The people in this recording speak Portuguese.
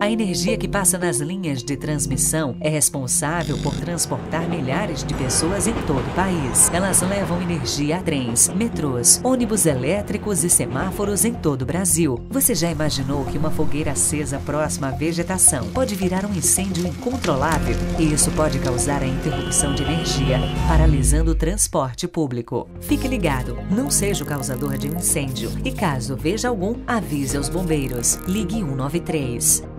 A energia que passa nas linhas de transmissão é responsável por transportar milhares de pessoas em todo o país. Elas levam energia a trens, metrôs, ônibus elétricos e semáforos em todo o Brasil. Você já imaginou que uma fogueira acesa próxima à vegetação pode virar um incêndio incontrolável? E isso pode causar a interrupção de energia, paralisando o transporte público. Fique ligado, não seja o causador de um incêndio e caso veja algum, avise aos bombeiros. Ligue 193.